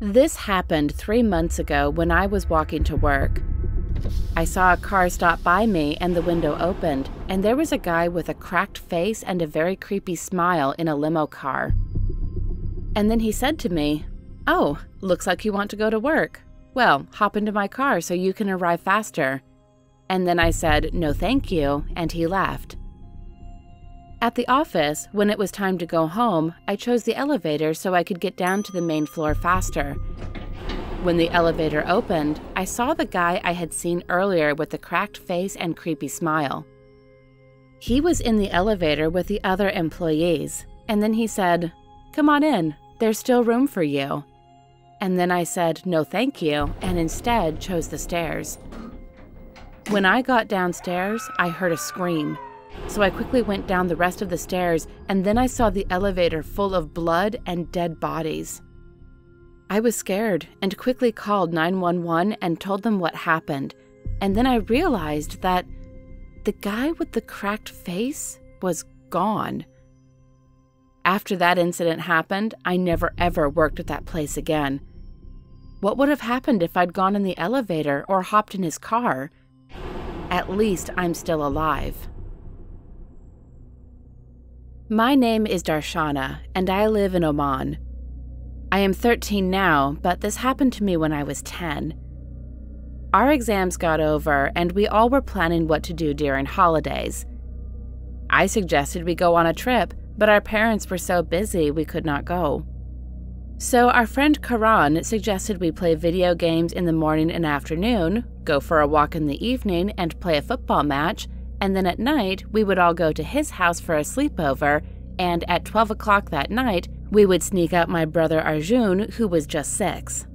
This happened three months ago when I was walking to work. I saw a car stop by me and the window opened, and there was a guy with a cracked face and a very creepy smile in a limo car. And then he said to me, Oh, looks like you want to go to work. Well, hop into my car so you can arrive faster. And then I said, No, thank you, and he left. At the office, when it was time to go home, I chose the elevator so I could get down to the main floor faster. When the elevator opened, I saw the guy I had seen earlier with the cracked face and creepy smile. He was in the elevator with the other employees, and then he said, Come on in, there's still room for you. And then I said, No, thank you, and instead chose the stairs. When I got downstairs, I heard a scream. So I quickly went down the rest of the stairs, and then I saw the elevator full of blood and dead bodies. I was scared and quickly called 911 and told them what happened. And then I realized that the guy with the cracked face was gone. After that incident happened, I never ever worked at that place again. What would have happened if I'd gone in the elevator or hopped in his car? At least I'm still alive. My name is Darshana, and I live in Oman. I am 13 now, but this happened to me when I was 10. Our exams got over, and we all were planning what to do during holidays. I suggested we go on a trip, but our parents were so busy we could not go. So, our friend Karan suggested we play video games in the morning and afternoon, go for a walk in the evening, and play a football match, and then at night, we would all go to his house for a sleepover, and at 12 o'clock that night, we would sneak out my brother Arjun, who was just six.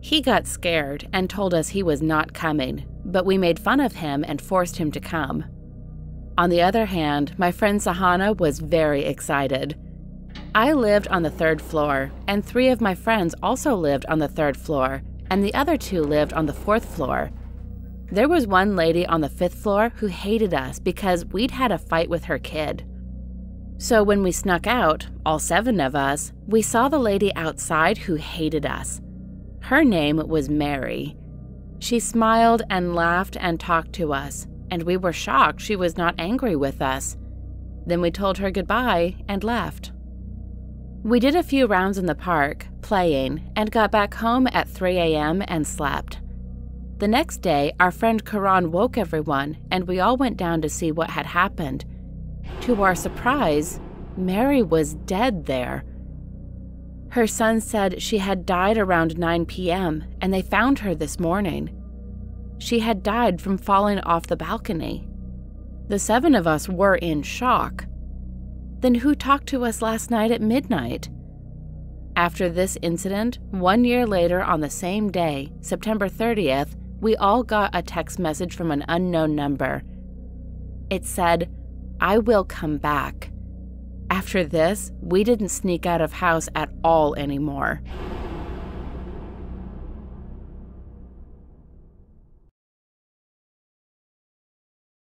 He got scared and told us he was not coming, but we made fun of him and forced him to come. On the other hand, my friend Sahana was very excited. I lived on the third floor, and three of my friends also lived on the third floor, and the other two lived on the fourth floor. There was one lady on the fifth floor who hated us because we'd had a fight with her kid. So when we snuck out, all seven of us, we saw the lady outside who hated us. Her name was Mary. She smiled and laughed and talked to us, and we were shocked she was not angry with us. Then we told her goodbye and left. We did a few rounds in the park, playing, and got back home at 3 a.m. and slept. The next day, our friend Karan woke everyone, and we all went down to see what had happened. To our surprise, Mary was dead there. Her son said she had died around 9 p.m., and they found her this morning. She had died from falling off the balcony. The seven of us were in shock. Then who talked to us last night at midnight? After this incident, one year later on the same day, September 30th, we all got a text message from an unknown number. It said, I will come back. After this, we didn't sneak out of house at all anymore.